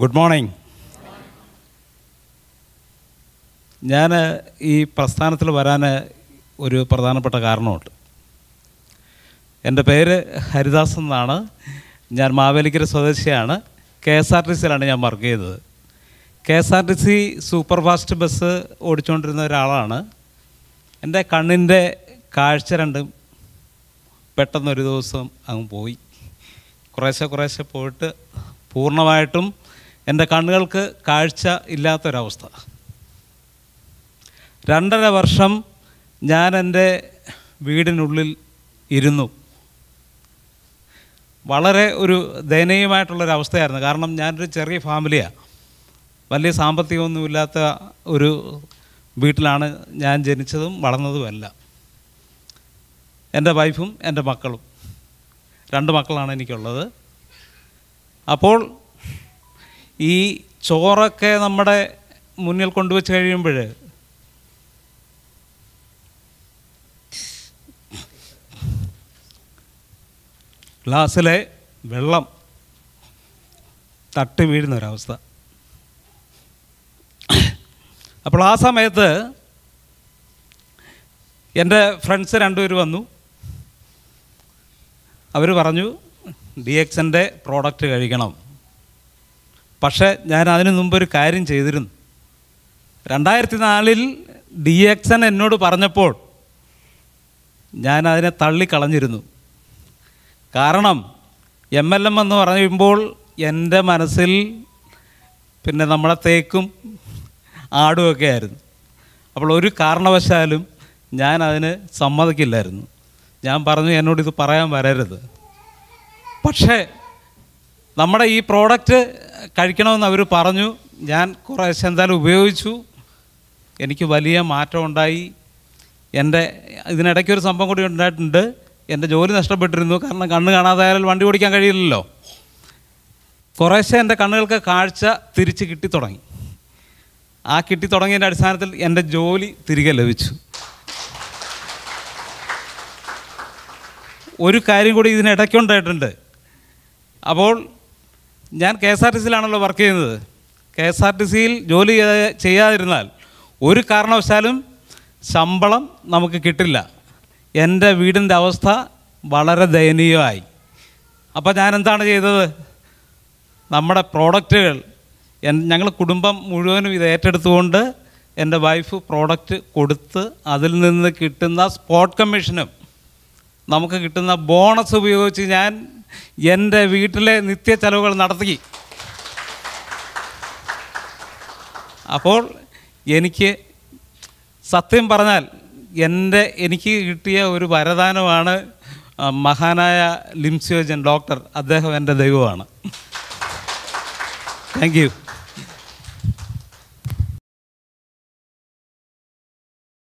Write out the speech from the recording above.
Good morning ഞാൻ ഈ പ്രസ്ഥാനത്തിൽ വരാൻ ഒരു പ്രധാനപ്പെട്ട കാരണമുണ്ട്. എന്റെ പേര് ഹരിദാസ് എന്നാണ്. ഞാൻ മാവേലിക്കര സ്വദേശിയാണ്. കെ എസ് ആർ ടി സിയിലാണ് ഞാൻ വർക്ക് ചെയ്തത്. K S R T C super fast bus ഓടിച്ചുകൊണ്ടിരുന്ന ഒരാളാണ്. എന്റെ കണ്ണിന്റെ കാഴ്ച രണ്ടും പെട്ടെന്നൊരു ദിവസം അങ്ങ് പോയി. കുറേശ്ശെ കുറേശ്ശെ പോയിട്ട് പൂർണമായിട്ടും എന്റെ കണ്ണുകൾക്ക് കാഴ്ച ഇല്ലാത്തൊരവസ്ഥ. രണ്ടര വർഷം ഞാൻ എന്റെ വീടിനുള്ളിൽ ഇരുന്നു. വളരെ ഒരു ദയനീയമായിട്ടുള്ളൊരവസ്ഥയായിരുന്നു. കാരണം ഞാനൊരു ചെറിയ ഫാമിലിയാണ് വലിയ സാമ്പത്തികമൊന്നുമില്ലാത്ത ഒരു വീട്ടിലാണ് ഞാൻ ജനിച്ചതും വളർന്നതുമല്ല എന്റെ വൈഫും എന്റെ മക്കളും. രണ്ട് മക്കളാണ് എനിക്കുള്ളത്. അപ്പോൾ ഈ ചോറൊക്കെ നമ്മുടെ മുന്നിൽ കൊണ്ടുവച്ച് കഴിയുമ്പോൾ ഗ്ലാസ്സിലെ വെള്ളം തട്ടി വീഴുന്ന ഒരവസ്ഥ അപ്പോൾ ആ സമയത്ത് എന്റെ ഫ്രണ്ട്സ് രണ്ടുപേർ വന്നു. അവർ പറഞ്ഞു ഡി എക്സിന്റെ പ്രോഡക്റ്റ് കഴിക്കണം. പക്ഷേ ഞാൻ അതിനു മുമ്പ് ഒരു കാര്യം ചെയ്തിരുന്നു. രണ്ടായിരത്തി നാലിൽ ഡി എക്സൻ എന്നോട് പറഞ്ഞപ്പോൾ ഞാൻ അതിനെ തള്ളിക്കളഞ്ഞിരുന്നു. കാരണം എം എൽ എം എന്ന് പറയുമ്പോൾ എന്റെ മനസ്സിൽ പിന്നെ നമ്മളെ തേക്കും ആടുമൊക്കെ ആയിരുന്നു. അപ്പോൾ ഒരു കാരണവശാലും ഞാൻ അതിന് സമ്മതിക്കില്ലായിരുന്നു. ഞാൻ പറഞ്ഞു എന്നോട് ഇത് പറയാൻ വരരുത്. പക്ഷേ നമ്മുടെ ഈ പ്രോഡക്റ്റ് കഴിക്കണമെന്ന് അവർ പറഞ്ഞു. ഞാൻ കുറേശ്ശെ എന്തായാലും ഉപയോഗിച്ചു. എനിക്ക് വലിയ മാറ്റം ഉണ്ടായി. എന്റെ ഇതിനിടയ്ക്ക് ഒരു സംഭവം കൂടി ഉണ്ടായിട്ടുണ്ട്. എന്റെ ജോലി നഷ്ടപ്പെട്ടിരുന്നു. കാരണം കണ്ണ് കാണാതായാലും വണ്ടി ഓടിക്കാൻ കഴിയില്ലല്ലോ. കുറേശ്ശെ എന്റെ കണ്ണുകൾക്ക് കാഴ്ച തിരിച്ച് കിട്ടി തുടങ്ങി. ആ കിട്ടി തുടങ്ങിയതിന്റെ അടിസ്ഥാനത്തിൽ എന്റെ ജോലി തിരികെ ലഭിച്ചു. ഒരു കാര്യം കൂടി ഇതിനിടയ്ക്കുണ്ടായിട്ടുണ്ട് അപ്പോൾ ഞാൻ കെ എസ് ആർ ടി സിയിലാണല്ലോ വർക്ക് ചെയ്യുന്നത്. കെ എസ് ആർ ടി സിയിൽ ജോലി ചെയ്യാതിരുന്നാൽ ഒരു കാരണവശാലും ശമ്പളം നമുക്ക് കിട്ടില്ല. എന്റെ വീടിന്റെ അവസ്ഥ വളരെ ദയനീയമായി. അപ്പോൾ ഞാൻ എന്താണ് ചെയ്തത്? നമ്മുടെ പ്രോഡക്റ്റുകൾ ഞങ്ങൾ കുടുംബം മുഴുവനും ഇത് ഏറ്റെടുത്തുകൊണ്ട് എന്റെ വൈഫ് പ്രോഡക്റ്റ് കൊടുത്ത് അതിൽ നിന്ന് കിട്ടുന്ന സ്പോട്ട് കമ്മീഷനും നമുക്ക് കിട്ടുന്ന ബോണസ് ഉപയോഗിച്ച് ഞാൻ എന്റെ വീട്ടിലെ നിത്യ ചെലവുകൾ നടത്തി. അപ്പോൾ എനിക്ക് സത്യം പറഞ്ഞാൽ എന്റെ എനിക്ക് കിട്ടിയ ഒരു വരദാനമാണ് മഹാനായ ലിംസിയോജൻ ഡോക്ടർ. അദ്ദേഹം എന്റെ ദൈവമാണ്. Thank you